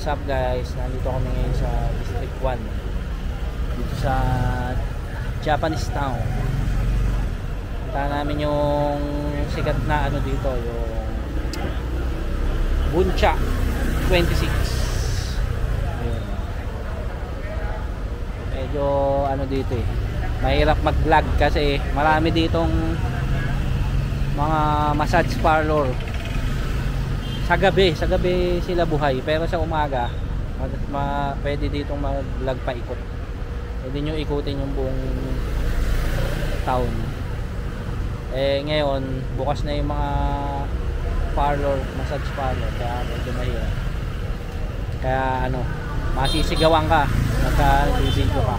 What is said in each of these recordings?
What's up guys? Nandito kami ngayon sa District 1 Dito sa Japanese Town. Punta namin yung sikat na ano dito Yung Buncha 26 Ayun. Medyo ano dito eh. Mahirap mag vlog kasi marami ditong mga massage parlor sa gabi, sa gabi sila buhay. Pero sa umaga ma, ma, pwede ditong mag-vlog pa ikot. Pwede nyo ikutin yung buong town. Eh ngayon bukas na yung mga parlor, massage parlor. Kaya medyo mahirap. Kaya ano masisigawan ka. Nagka video ka.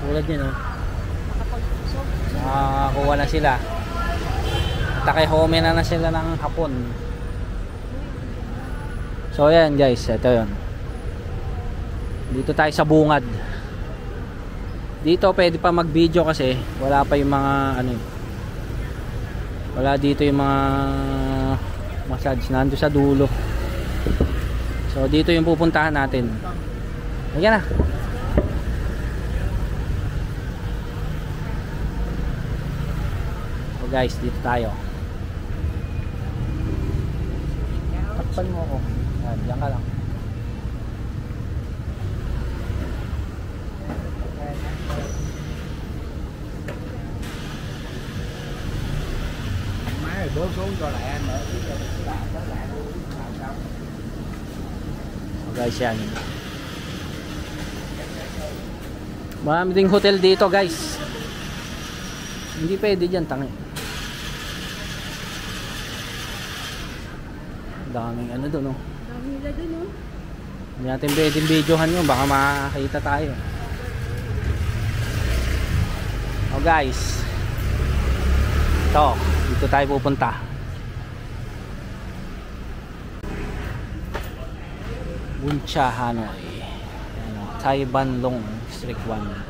Tulad nyo no? Nakakuha na sila takehome na na sila ng hapon. So yan guys. Ito yun. Dito tayo sa bungad. Dito pwede pa mag video kasi wala pa yung mga ano eh. wala dito yung mga massage. Nando sa dulo. So dito yung pupuntahan natin. Ayan na. So guys dito tayo takpan mo ako yan, diyan ka lang máy bố xuống cho lại sao So guys yan. Marami ding hotel dito guys. Hindi pwede dyan tangi. Daming ano doon oh. Dami nila dun, oh. Hindi natin pwedeng videohan yun. Baka makakita tayo. Oh guys. Ito. Dito tayo pupunta. Buncha Hanoi. Ano, Ban Long District 1.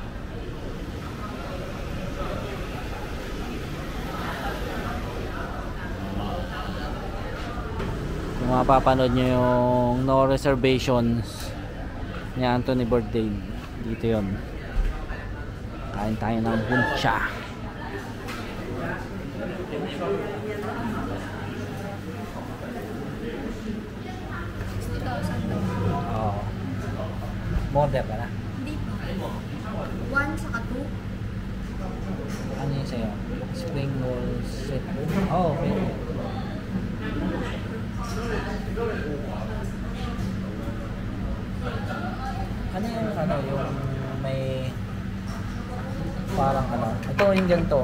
Mapapanood nyo yung no reservations ni Anthony Bourdain dito yon kain tayo ng buncha oh. border ka na Hindi. One sa two. ano yung sa'yo? spring roll set oh okay ano yung ano yung may parang ano ito yung ganito.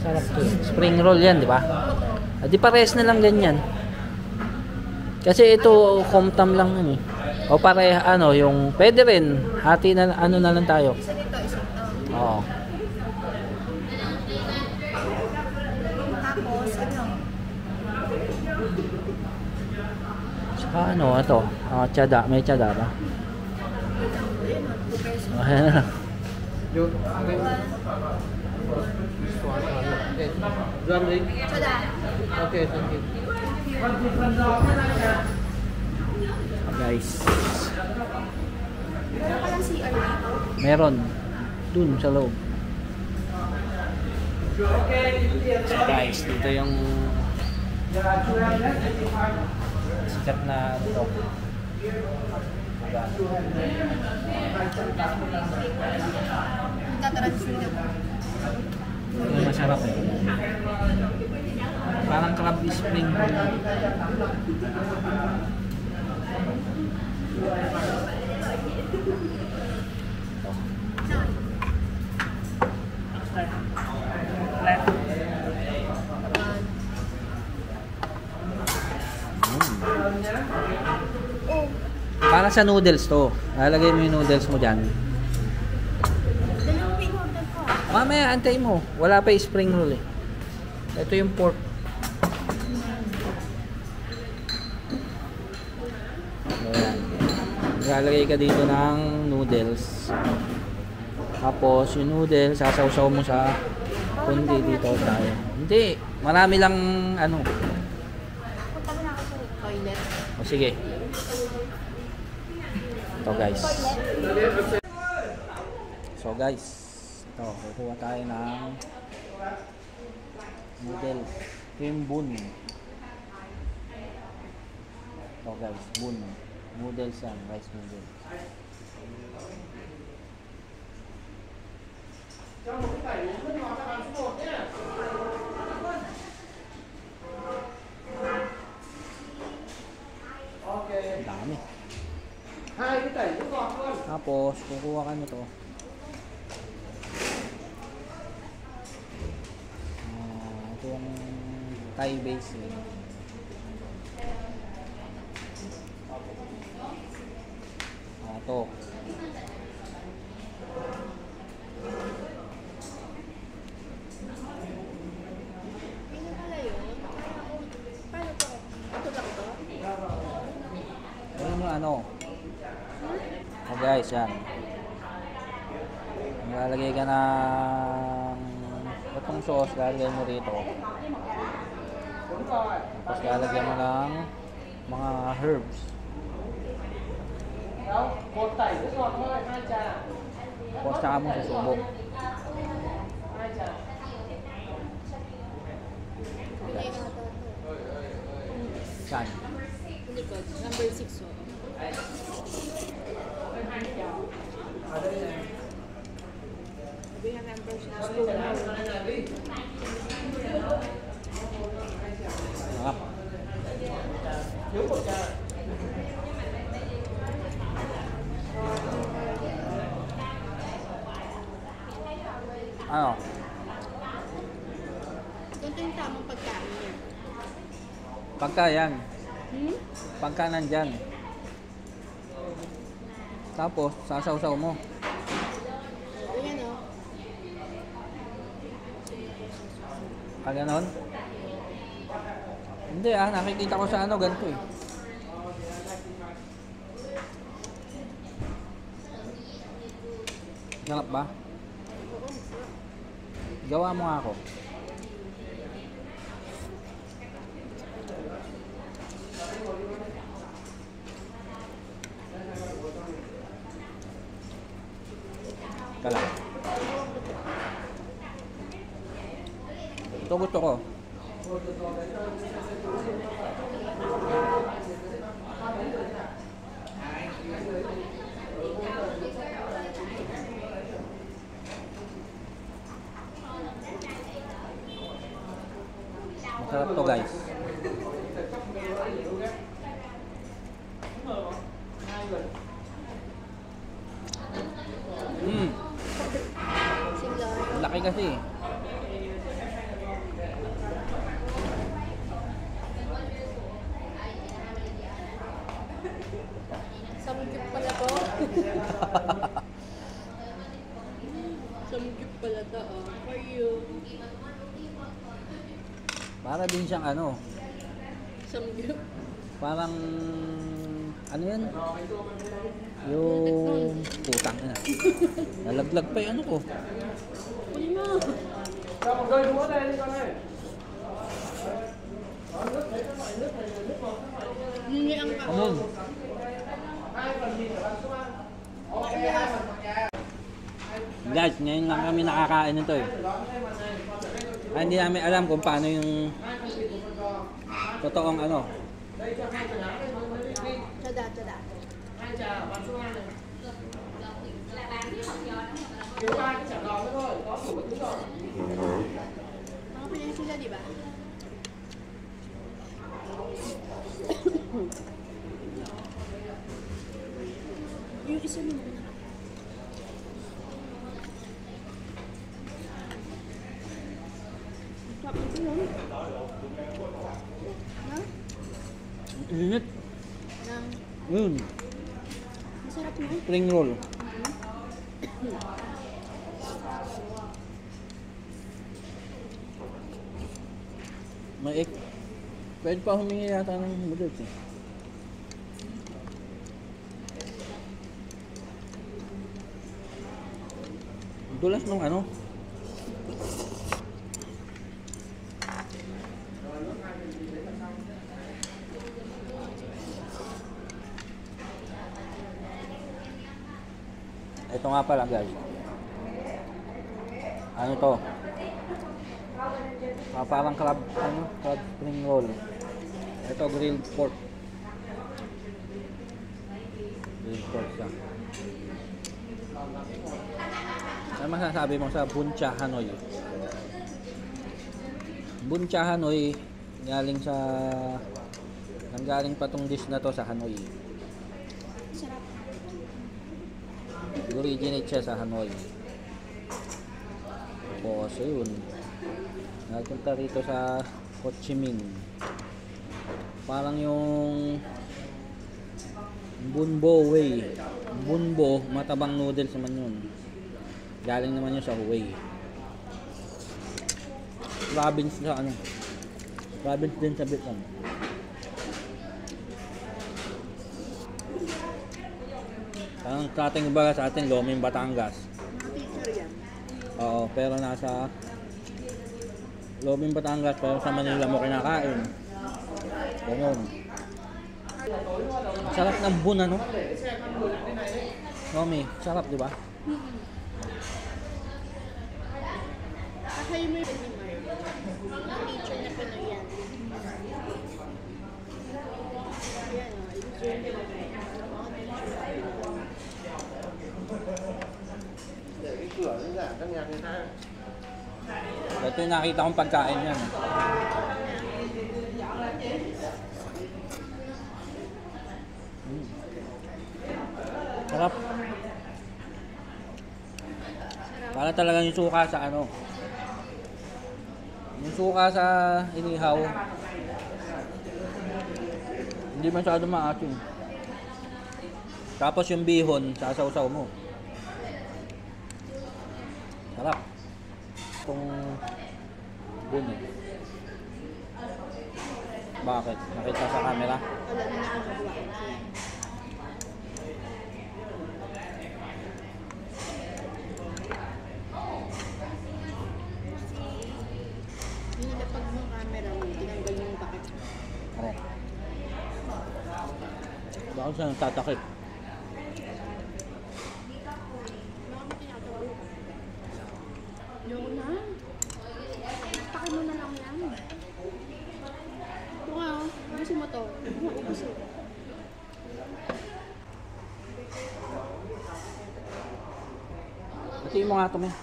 Sarap to eh. spring roll yan di ba? Ah, di pares na lang ganyan. Kasi ito comtam lang yun eh. O pare ano yung pwede rin. Hati na ano na lang tayo. Oo. Tapos, Saka ano, ito, ah, tsada, may tsada ba? Ayan na lang. Okay, thank you. Ah, guys, Meron palang CR dito. meron dun sa loob. So guys, dito yung sikat na ano to. Magta-translate ako. Yung masarap eh. Parang crab spring roll. Para sa noodles to. Lalagay mo yung noodles mo dyan. Mamaya, antay mo. Wala pa yung spring roll eh. Ito yung pork. Ayan. Lalagay ka dito ng noodles. Tapos yung noodles, sasawsaw mo sa kundi dito tayo. Hindi, marami lang ano. Punta mo na ako sa toilet. O sige. Ito guys. So guys, ito, kukuha tayo ng noodle. Yung bun. Ito guys, bun. Noodles yan, rice noodles. Ang dami. Tapos, kukuha ka nito. Ah, ito yung Thai base. Eh. Ah, ito. Ano pala yun? Paano to? Ito lang to? Ayun yung ano. Oh guys, yan. Lalagay ka ng itong sauce, lalagay mo rito. Tapos lalagyan mo ng mga herbs. Tapos saka mo susubok. to. Saan? Number 6 oh. ở đây này Sabi nga number 6. đây là đi Sarap. thiếu một trà Ano? Ito yung tamang pagkain niya. Pagka yan. Hmm? Pagka nandyan. Tapos, sasawsaw mo. Ayan oh. Pag ganon? Hindi ah, nakikita ko sa ano, ganito eh. Sarap ba? Gawa mo nga ako. Kala. Ito gusto ko. Masarap to guys. Singla. laki kasi. Samgyup pala to. Samgyup pala to oh. For you. Para din siyang ano, Samgyup. parang ano yan? Yung putang ina. Nalaglag pa yung ano ko. Kunin mo. cho một đôi đũa đây đi con ơi Hindi ang pa. Ano? Guys, ngayon lang kami nakakain nito eh. Ay, hindi namin alam kung paano yung totoong ano. Tada, tada. Mga pinili sila, di ba? yung isa mo. Tapos ito yun. Ha? Ang Init. Nang, Yun, masarap mo. spring roll. May ek. Pwede pa humingi yata ng noodles eh. Dulas nung ano. Ito nga pala guys. Ano to? Ah, parang crab, ano? Crab spring roll. Ito grilled pork. Grilled pork siya. Ano masasabi mo sa Buncha Hanoi? Buncha Hanoi, galing sa nanggaling pa dish na to sa Hanoi. Sarap. Originate siya sa Hanoi. Tapos, ayun. Nagpunta rito sa Ho Chi Minh. Parang yung Bunbo Way. Bunbo, matabang noodles naman yun. Galing naman yun sa Huwei. Province sa ano. Province din sa Vietnam. Parang sa ating baga sa ating Loming Batangas. Oo, pero nasa Lobing Batangas, pero sa Manila mo kinakain. Ganun. Ang Sarap ng bun, ano? Nomi, sarap, di ba? Kasi yung may Mga picture na Pinoy yan. Ayan o, picture na Pinoy. Mga picture na Pinoy. Để cái cửa nó giả trong nhà người ta. Ito yung nakita kong pagkain yan. Mm. Sarap. Para talaga yung suka sa ano. Yung suka sa inihaw. Hindi masyado maasim. Tapos yung bihon, sasawsaw mo. Bakit? Nakita sa camera? Wala na nakagawa kasi. Nilapag mo camera mo, tinanggal yung takip. Oo. Bakit siya? Baka mo tinatawa mo. Ayoko na. Takip mo na lang yan. Ito nga, oh. Ubusin mo to. Ubusin. Kasi mo nga ito, may. Huwag na, huwag na yan.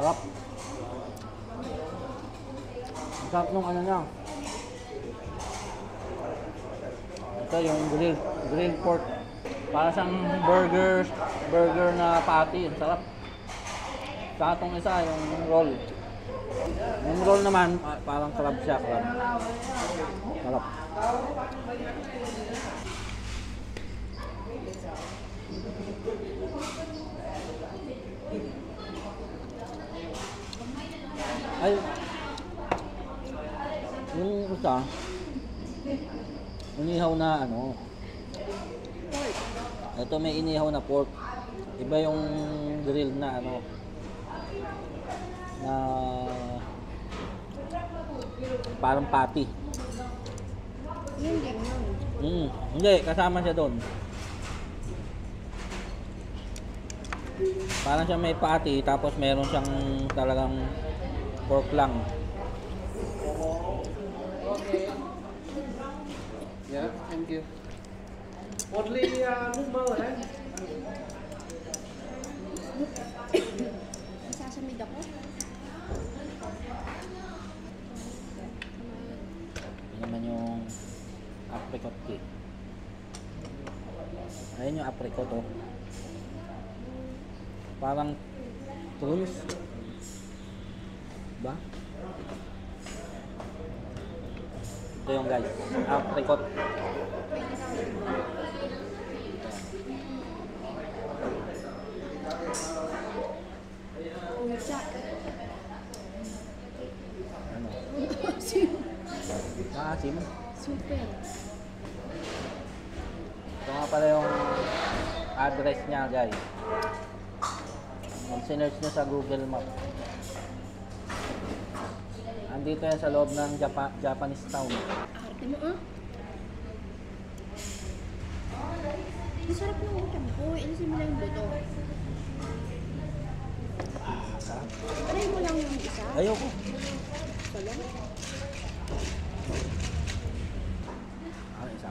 Sarap. Ang Sarap nung ano niya. Ito yung grill, grill pork. Para siyang burger, burger na patty. Ang sarap. Saka itong isa, yung roll. Yung roll naman, pa- parang crab siya, crab. Sarap. Ay, yung isa, inihaw na ano, ito may inihaw na pork. Iba yung grill na ano, na parang patty. Yun din yun. Mm, hindi, kasama siya doon. Parang siya may patty, tapos meron siyang talagang pork lang. Thank you. Một ly uh, nước mơ đấy. Sasamid ako. Yan naman yung apricot cake. Ayan yung apricot oh. Parang prunes. Ba? Ito yung guys, apricot. Usa. Ano? Maasim maasim. Super. Ito nga pala yung address niya guys. Sinerch nyo sa Google Map. Andito yan sa loob ng Japa- Japanese town. Arte mo ah. Ang sarap ng ulam ko. Ilisin mo lang yung luto. Sarap. Try mo lang yung isa. Ayoko. Salo. Ah, isa.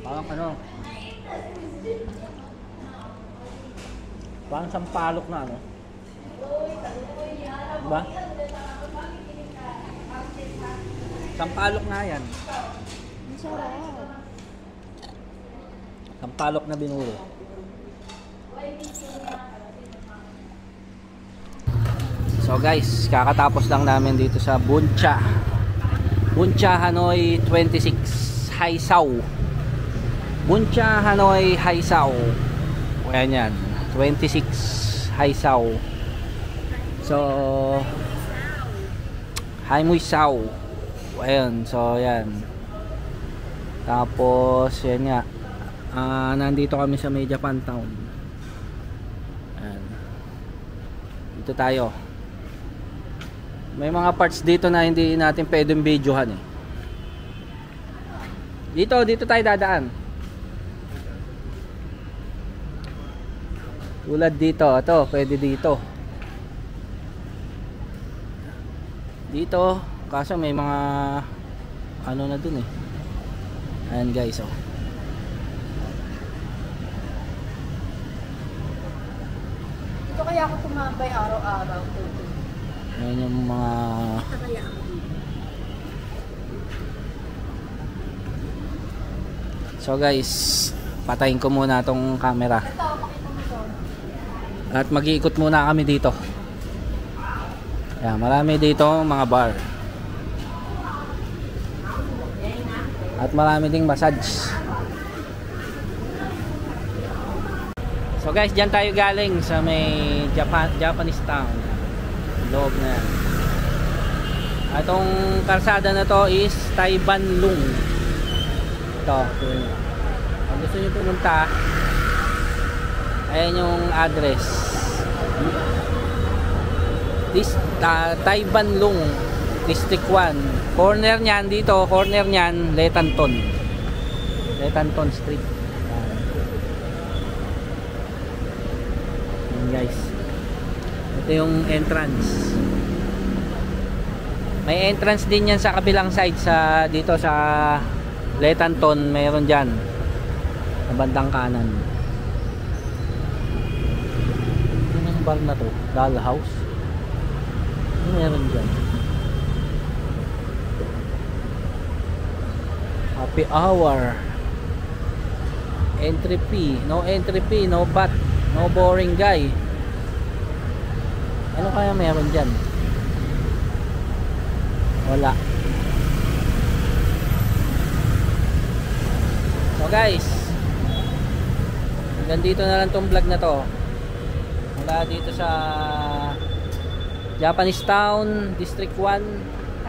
Parang ano? Sampalok na ano? Diba? Sampalok nga yan. Ang sarap. Sampalok na binuro. So guys, kakatapos lang namin dito sa Buncha. Buncha Hanoi 26 Haisao. Buncha Hanoi Haisao. Ayan yan. 26 Haisao. So, Haimui Sao. Ayan, so yan. Tapos, yan nga. Ah, nandito kami sa May Japan Town. Ayan. Dito tayo. May mga parts dito na hindi natin pwedeng videohan eh. Dito, dito tayo dadaan. Tulad dito, ito, pwede dito. Dito, kaso may mga ano na dun eh. Ayan guys, oh. Ito kaya ako tumambay araw-araw. Ayan yung mga. So guys, patayin ko muna tong camera. Ito, pakita mo to. At mag-iikot muna kami dito. Ayan, marami dito mga bar. At marami ding massage. So guys, dyan tayo galing sa may Japan, Japanese town. Loob na yan. Atong karsada na to is Taiban Lung. Ito. Kung gusto nyo pumunta, ayan yung address. This, Ta- Taiban Lung, District 1. Corner niyan dito, corner niyan, Letanton. Letanton Street. Ayan guys. Ito yung entrance. May entrance din yan sa kabilang side sa dito sa Letanton, meron diyan. Sa bandang kanan. Ano yung bar na to? Dollhouse? Ano meron dyan? Happy hour. Entry fee. No entry fee. No bat. No boring guy. Ano kaya meron dyan? Wala. So guys, hanggang dito na lang tong vlog na to. Mula dito sa Japanese Town, District 1.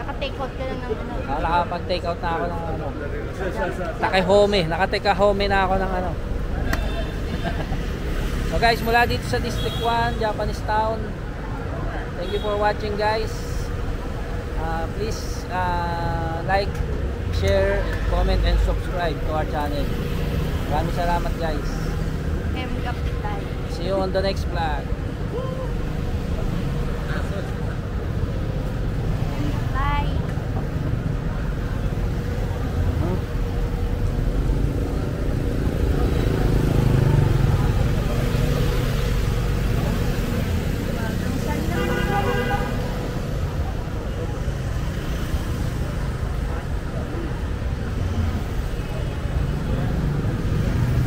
Naka-take out ka lang ng ano. Ah, nakapag-take out na ako ng ano. Naka-home, naka-take-home na ako ng ano. so guys, mula dito sa District 1, Japanese Town. Thank you for watching guys. Uh, please uh, like, share, comment, and subscribe to our channel. Maraming salamat guys. Kaya mag-update tayo. See you on the next vlog.